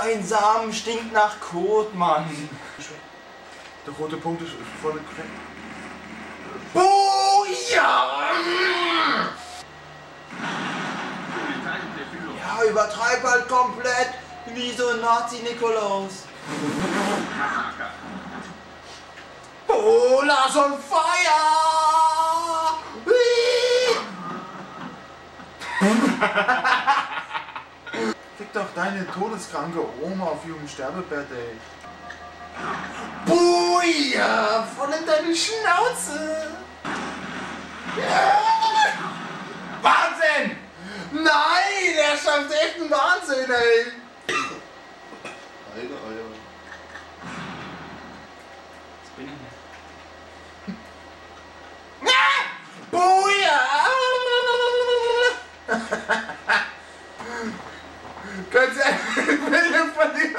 dein Samen stinkt nach Kot, Mann. Der rote Punkt ist voll crack. Oh ja! Ja, übertreib halt komplett. Wie so ein Nazi-Nikolaus. Bolas on fire! Fick doch deine todeskranke Oma auf ihrem Sterbebett, ey. Buja! Voll in deine Schnauze! Wahnsinn! Nein! Er schafft echt einen Wahnsinn, ey! Alter, Alter. Das bin ich nicht. Buja! Ganz ehrlich, William von dir.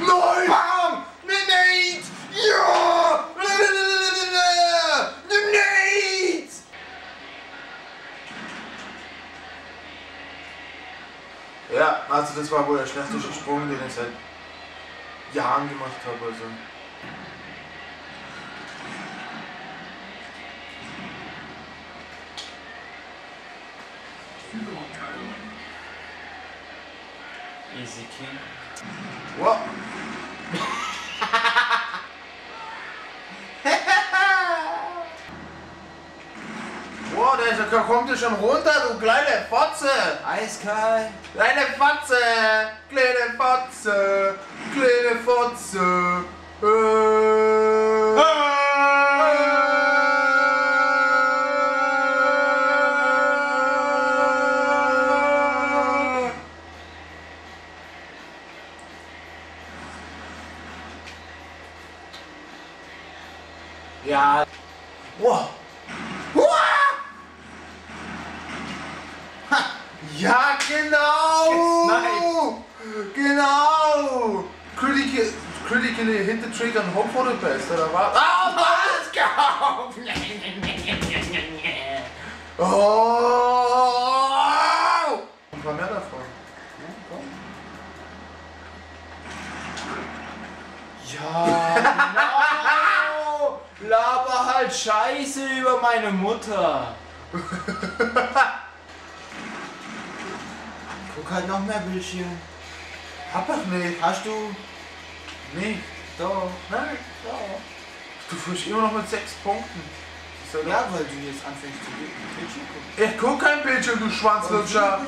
Nein! Bam! Nate! Ja! Nate! Ja, also das war wohl der schlechteste Sprung, den ich seit Jahren gemacht habe. Also. Easy King. Wow. Wow, der kommt ja schon runter, du kleine Fotze! Eiskalt. Kleine Fotze! Kleine Fotze! Kleine Fotze! Ja. Wow. Ja, genau! Gesniped. Genau! Critical, critically hit the trigger and hope for the best, oder was? Oh, was? Oh! Ein paar mehr davon. Ja, genau. Laber halt Scheiße über meine Mutter. Guck halt noch mehr Bildschirm. Hab doch nicht. Hast du? Nee. Doch. Nein. Doch. Du führst immer noch mit sechs Punkten. Ja weil du jetzt anfängst zu Bildschirm gucken. Ich guck kein Bildschirm, du Schwanzlutscher.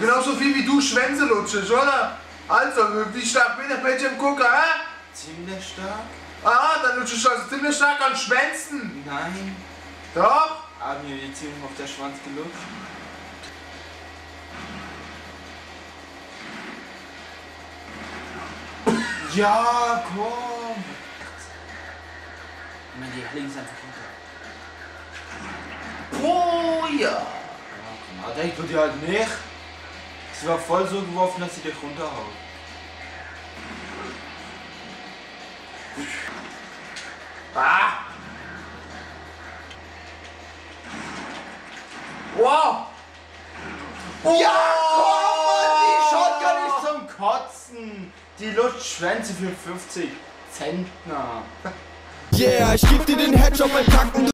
Genauso viel wie du Schwänze lutschst, oder? Also, wie stark bin ich Bildschirmgucker, hä? Ziemlich stark. Ah, dann lutschst du also ziemlich stark an Schwänzen. Nein. Doch? Haben mir die ziemlich auf der Schwanz gelutscht. Ja, komm! Ich meine, die links einfach runter. Oh ja! Ja, komm, denkt du dir halt nicht. Sie war voll so geworfen, dass sie dich runterhaut. Ah! Wow! Ja, komm, Mann, die Shotgun ist zum Kotzen. Die lutscht Schwänze für 50 Zentner. Yeah, ich geb dir den Headshot beim Kacken.